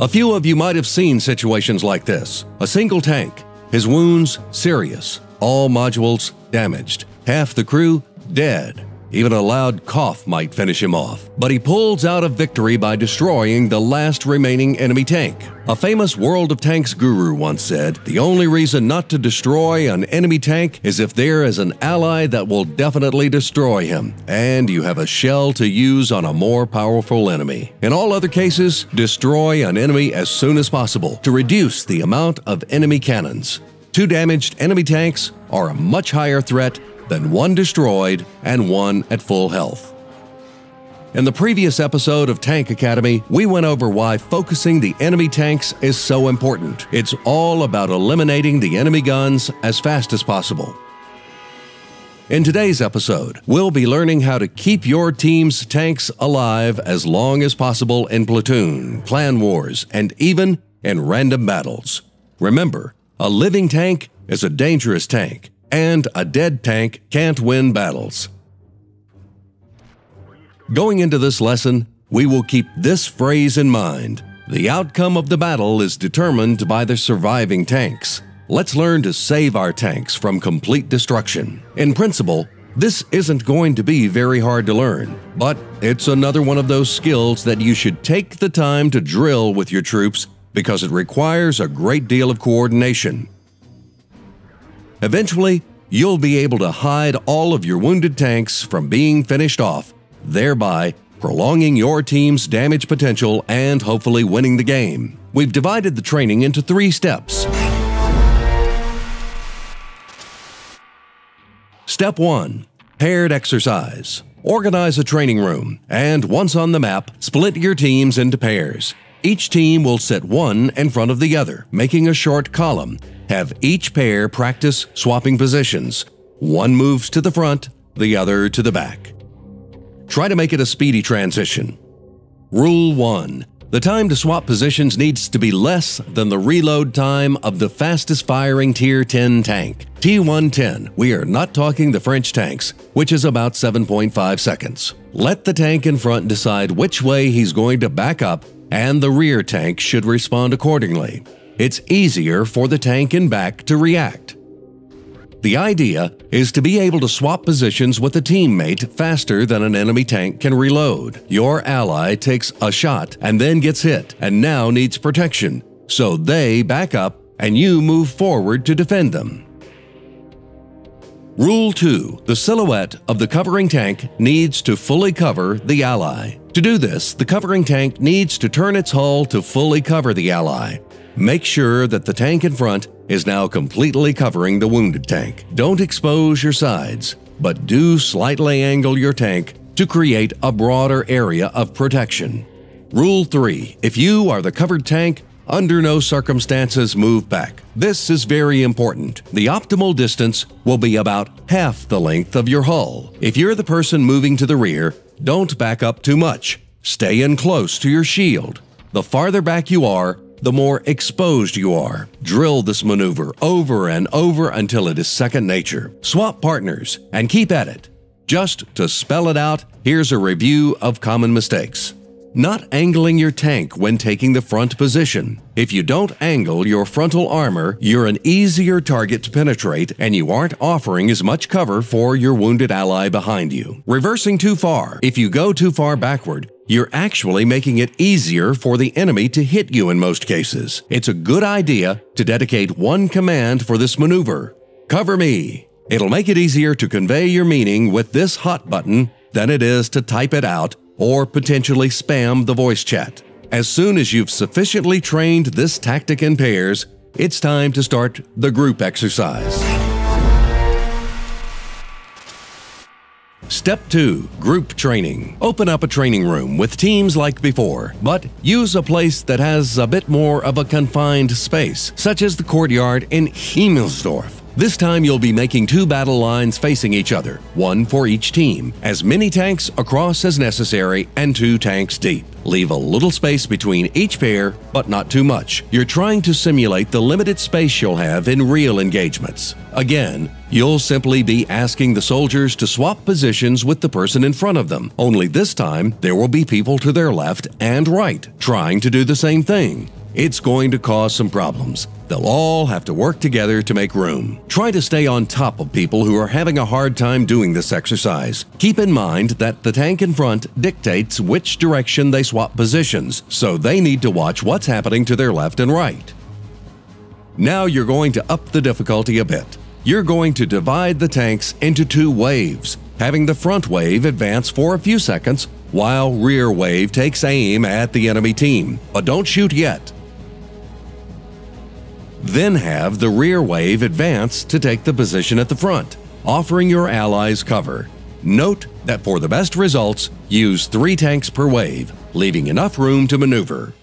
A few of you might have seen situations like this. A single tank, his wounds serious, all modules damaged, half the crew dead. Even a loud cough might finish him off. But he pulls out a victory by destroying the last remaining enemy tank. A famous World of Tanks guru once said, The only reason not to destroy an enemy tank is if there is an ally that will definitely destroy him, and you have a shell to use on a more powerful enemy. In all other cases, destroy an enemy as soon as possible to reduce the amount of enemy cannons. Two damaged enemy tanks are a much higher threat than one destroyed and one at full health. In the previous episode of Tank Academy, we went over why focusing the enemy tanks is so important. It's all about eliminating the enemy guns as fast as possible. In today's episode, we'll be learning how to keep your team's tanks alive as long as possible in platoon, clan wars, and even in random battles. Remember, a living tank is a dangerous tank, and a dead tank can't win battles. Going into this lesson, we will keep this phrase in mind. The outcome of the battle is determined by the surviving tanks. Let's learn to save our tanks from complete destruction. In principle, this isn't going to be very hard to learn, but it's another one of those skills that you should take the time to drill with your troops because it requires a great deal of coordination. Eventually, you'll be able to hide all of your wounded tanks from being finished off, thereby prolonging your team's damage potential and hopefully winning the game. We've divided the training into three steps. Step 1 Paired exercise. Organize a training room, and once on the map, split your teams into pairs. Each team will sit one in front of the other, making a short column, have each pair practice swapping positions. One moves to the front, the other to the back. Try to make it a speedy transition. Rule 1. The time to swap positions needs to be less than the reload time of the fastest firing Tier 10 tank. T110, we are not talking the French tanks, which is about 7.5 seconds. Let the tank in front decide which way he's going to back up, and the rear tank should respond accordingly it's easier for the tank in back to react. The idea is to be able to swap positions with a teammate faster than an enemy tank can reload. Your ally takes a shot and then gets hit and now needs protection, so they back up and you move forward to defend them. Rule 2. The silhouette of the covering tank needs to fully cover the ally. To do this, the covering tank needs to turn its hull to fully cover the ally. Make sure that the tank in front is now completely covering the wounded tank. Don't expose your sides, but do slightly angle your tank to create a broader area of protection. Rule 3. If you are the covered tank, under no circumstances move back. This is very important. The optimal distance will be about half the length of your hull. If you're the person moving to the rear, don't back up too much. Stay in close to your shield. The farther back you are, the more exposed you are. Drill this maneuver over and over until it is second nature. Swap partners and keep at it. Just to spell it out, here's a review of common mistakes. Not angling your tank when taking the front position. If you don't angle your frontal armor, you're an easier target to penetrate and you aren't offering as much cover for your wounded ally behind you. Reversing too far. If you go too far backward, you're actually making it easier for the enemy to hit you in most cases. It's a good idea to dedicate one command for this maneuver. Cover me. It'll make it easier to convey your meaning with this hot button than it is to type it out or potentially spam the voice chat. As soon as you've sufficiently trained this tactic in pairs, it's time to start the group exercise. Step 2 Group Training. Open up a training room with teams like before, but use a place that has a bit more of a confined space, such as the courtyard in Himmelsdorf. This time you'll be making two battle lines facing each other, one for each team, as many tanks across as necessary and two tanks deep. Leave a little space between each pair, but not too much. You're trying to simulate the limited space you'll have in real engagements. Again, you'll simply be asking the soldiers to swap positions with the person in front of them, only this time there will be people to their left and right trying to do the same thing. It's going to cause some problems. They'll all have to work together to make room. Try to stay on top of people who are having a hard time doing this exercise. Keep in mind that the tank in front dictates which direction they swap positions, so they need to watch what's happening to their left and right. Now you're going to up the difficulty a bit. You're going to divide the tanks into two waves, having the front wave advance for a few seconds while rear wave takes aim at the enemy team. But don't shoot yet. Then have the rear wave advance to take the position at the front, offering your allies cover. Note that for the best results, use three tanks per wave, leaving enough room to maneuver.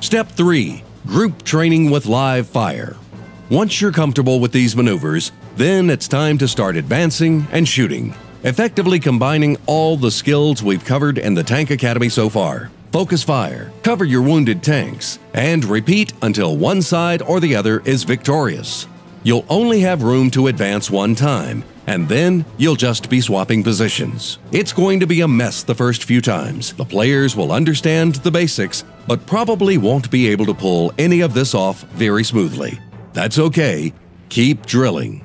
Step 3. Group Training with Live Fire. Once you're comfortable with these maneuvers, then it's time to start advancing and shooting, effectively combining all the skills we've covered in the Tank Academy so far. Focus fire, cover your wounded tanks, and repeat until one side or the other is victorious. You'll only have room to advance one time, and then you'll just be swapping positions. It's going to be a mess the first few times. The players will understand the basics, but probably won't be able to pull any of this off very smoothly. That's okay, keep drilling.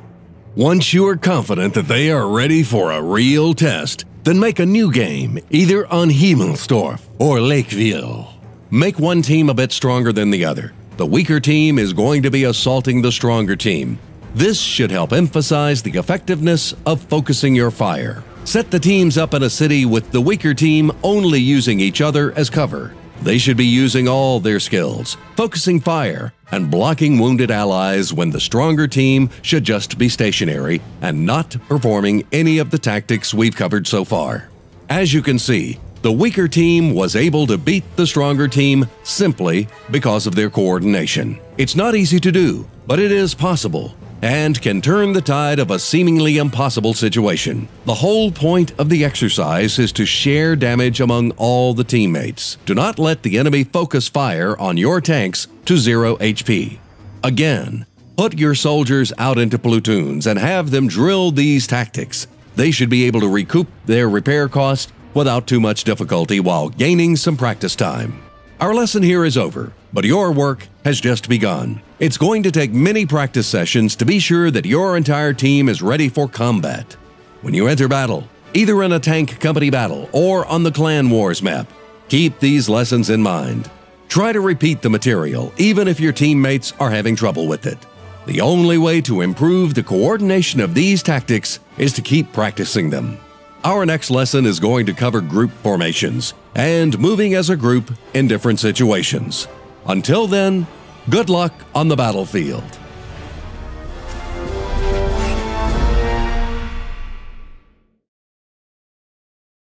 Once you are confident that they are ready for a real test, then make a new game, either on Himmelsdorf or Lakeville. Make one team a bit stronger than the other. The weaker team is going to be assaulting the stronger team. This should help emphasize the effectiveness of focusing your fire. Set the teams up in a city with the weaker team only using each other as cover. They should be using all their skills, focusing fire, and blocking wounded allies when the stronger team should just be stationary and not performing any of the tactics we've covered so far. As you can see, the weaker team was able to beat the stronger team simply because of their coordination. It's not easy to do, but it is possible and can turn the tide of a seemingly impossible situation. The whole point of the exercise is to share damage among all the teammates. Do not let the enemy focus fire on your tanks to zero HP. Again, put your soldiers out into platoons and have them drill these tactics. They should be able to recoup their repair cost without too much difficulty while gaining some practice time. Our lesson here is over, but your work has just begun. It's going to take many practice sessions to be sure that your entire team is ready for combat. When you enter battle, either in a tank company battle or on the Clan Wars map, keep these lessons in mind. Try to repeat the material, even if your teammates are having trouble with it. The only way to improve the coordination of these tactics is to keep practicing them. Our next lesson is going to cover group formations and moving as a group in different situations. Until then, good luck on the battlefield.